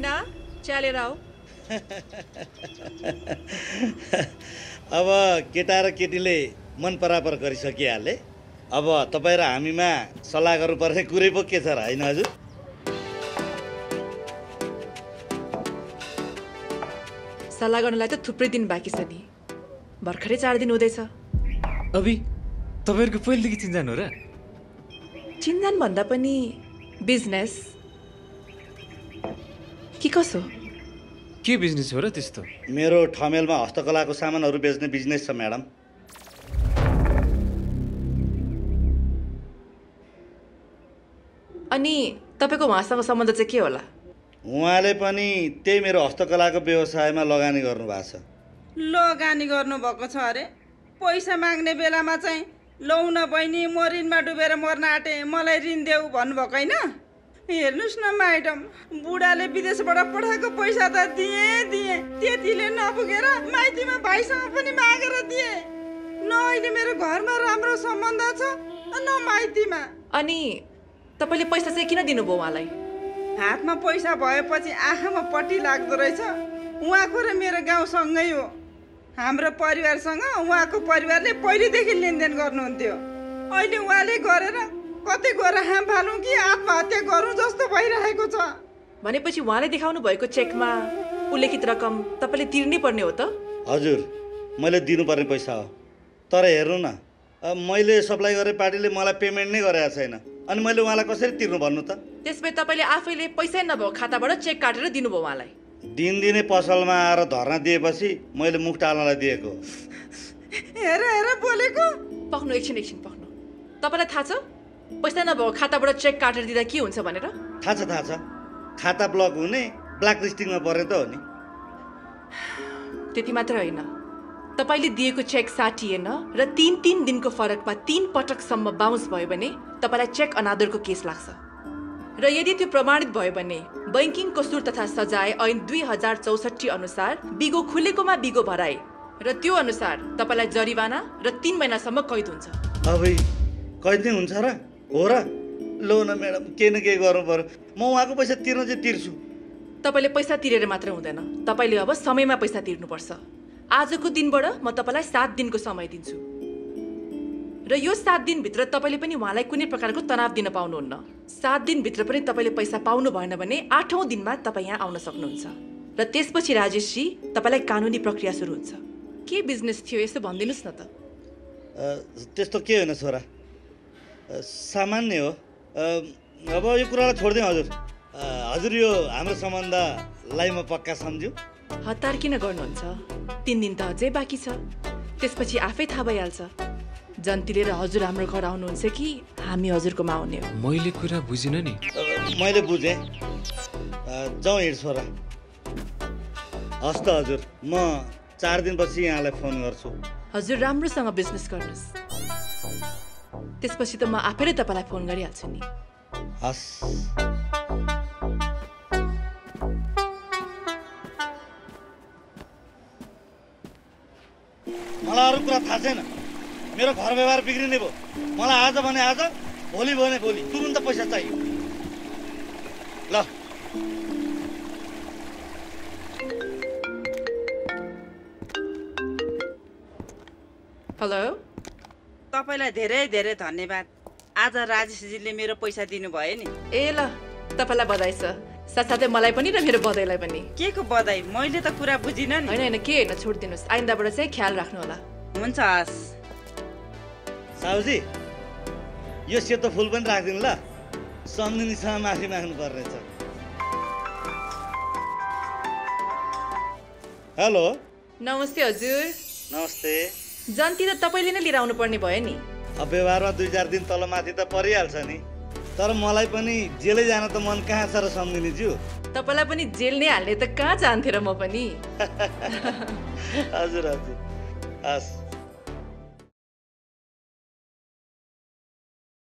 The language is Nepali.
च्यालेर आऊ। अब केटा र केटीले मन परापर गरिसकिहाले। अब तपाईँ र हामीमा सल्लाह गर्नुपर्ने कुरै पो के छ र? होइन हजुर? सल्लाह गर्नलाई त थुप्रै दिन बाँकी छ नि। भर्खरै चार दिन हुँदैछ। अभि तपाईँहरूको पहिलेदेखि चिन्जान हो र? चिन्जान भन्दा पनि बिजनेस कि कसो? के बिजनेस हो र त्यस्तो? मेरो ठमेलमा हस्तकलाको सामानहरू बेच्ने बिजनेस छ म्याडम। अनि तपाईँको उहाँसँग सम्बन्ध चाहिँ के होला? उहाँले पनि त्यही मेरो हस्तकलाको व्यवसायमा लगानी गर्नुभएको छ। लगानी गर्नुभएको छ अरे? पैसा माग्ने बेलामा चाहिँ लौ न बहिनी म ऋणमा डुबेर मर्न आँटे मलाई ऋण देऊ भन्नुभएको होइन? हेर्नुहोस् न म्याडम। बुढाले विदेशबाट पठाएको पैसा त दिएँ दिएँ। त्यतिले नपुगेर माइतीमा भाइसँग पनि मागेर दिएँ। न अहिले मेरो घरमा राम्रो सम्बन्ध छ न माइतीमा। अनि तपाईँले पैसा चाहिँ किन दिनुभयो उहाँलाई? हातमा पैसा भएपछि आँखामा पट्टी लाग्दो रहेछ। उहाँको र मेरो गाउँ सँगै हो। हाम्रो परिवारसँग उहाँको परिवारले पहिलेदेखि लेनदेन गर्नुहुन्थ्यो। अहिले उहाँले गरेर कतै गएर हाम फालौँ कि आत्महत्या गरौँ जस्तो भइरहेको छ भनेपछि उहाँले देखाउनु भएको चेकमा उल्लेखित रकम तपाईँले तिर्नै पर्ने हो त? हजुर मैले दिनुपर्ने पैसा हो। तर हेर्नु न अब मैले सप्लाई गरेँ पार्टीले मलाई पेमेन्ट नै गरेको छैन। अनि मैले उहाँलाई कसरी तिर्नु भन्नु त? त्यसपछि तपाईँले आफैले पैसै नभएको खाताबाट चेक काटेर दिनुभयो उहाँलाई। दिनदिनै पसलमा आएर धर्ना दिएपछि मैले मुख टाल्नलाई दिएको। हेर हेर बोलेको। पक्नु एकछिन एकछिन पक्नु। तपाईँलाई थाहा छ? पैसा नभएको खाताबाट चेक काटेर दिँदा के हुन्छ भनेर? थाहा छ थाहा छ। खाता ब्लक हुने ब्ल्याक लिस्टिङमा पर्ने त हो नि। त्यति मात्र होइन। तपाईँले दिएको चेक साटिएन र तिन तिन दिनको फरकमा तिन पटकसम्म बााउन्स भयो भने तपाईँलाई चेक अनादरको केस लाग्छ। र यदि त्यो प्रमाणित भयो भने बैङ्किङ कसुर तथा सजाय ऐन दुई हजार चौसठी अनुसार बिगो खुलेकोमा बिगो भराए र त्यो अनुसार तपाईँलाई जरिवाना र तिन महिनासम्म कैद हुन्छ। अब कैद नै हुन्छ र? हो र? लो न म्याडम के न के गर्नु पर्यो म उहाँको पैसा तिर्न चाहिँ तिर्छु। तपाईँले पैसा तिरेर मात्र हुँदैन। तपाईँले अब समयमा पैसा तिर्नुपर्छ। आजको दिनबाट म तपाईँलाई सात दिनको समय दिन्छु। र यो सात दिनभित्र तपाईँले पनि उहाँलाई कुनै प्रकारको तनाव दिन पाउनुहुन्न। सात दिनभित्र पनि तपाईँले पैसा पाउनु भएन भने आठौँ दिनमा तपाईँ यहाँ आउन सक्नुहुन्छ। र त्यसपछि राजेशजी तपाईँलाई कानुनी प्रक्रिया सुरु हुन्छ। के बिजनेस थियो यसो भनिदिनुहोस् न त। त्यस्तो के होइन छोरा। सामान्य हो। अब यो कुरालाई छोडिदिउँ हजुर। हजुर यो हाम्रो सम्बन्धलाई म पक्का सम्झ्यौँ हतार किन गर्नुहुन्छ? तिन दिन त अझै बाँकी छ। त्यसपछि आफै थाहा भइहाल्छ। जन्तीले र हजुर हाम्रो घर आउनुहुन्छ कि हामी हजुरकोमा आउने हो? मैले कुरा बुझिनँ नि। मैले बुझेँ। जाउँ हिँड छोरा। हस् त हजुर म चार दिनपछि यहाँलाई फोन गर्छु। हजुर राम्रोसँग बिजनेस गर्नुहोस्। त्यसपछि त म आफैले तपाईँलाई फोन गरिहाल्छु नि। हस्। मलाई अरू कुरा थाहा छैन। मेरो घर व्यवहार बिग्रिने भयो। मलाई आज भने आज भोलि भने भोलि। तुरुन्त पैसा चाहियो? ल। हेलो तपाईँलाई धेरै धेरै धन्यवाद। आज राजेशजीले मेरो पैसा दिनुभयो नि। ए ल तपाईँलाई बधाई छ। साथसाथै मलाई पनि र मेरो बधाईलाई पनि। के को बधाई? मैले त कुरा बुझिनँ नि। होइन होइन के होइन छोडिदिनुहोस् आइन्दाबाट चाहिँ ख्याल राख्नु होला हुन्छ हस्। साहुजी यो सेतो फुल पनि राखिदिनु ल। सम्झिनीसँग माफी माग्नु पर्नेछ। हेलो। नमस्ते हजुर। नमस्ते। जन्ती त तपाईँले नै लिएर आउनु पर्ने भयो नि। अब व्यवहारमा दुई चार दिन तलमाथि त परिहाल्छ नि। तर मलाई पनि जेलै जान त मन कहाँ छ र सम्झिनेज्यू तपाईँलाई पनि जेल नै हाल्ने त कहाँ चाहन्थेँ र म पनि? हजुर हजुर। हस्।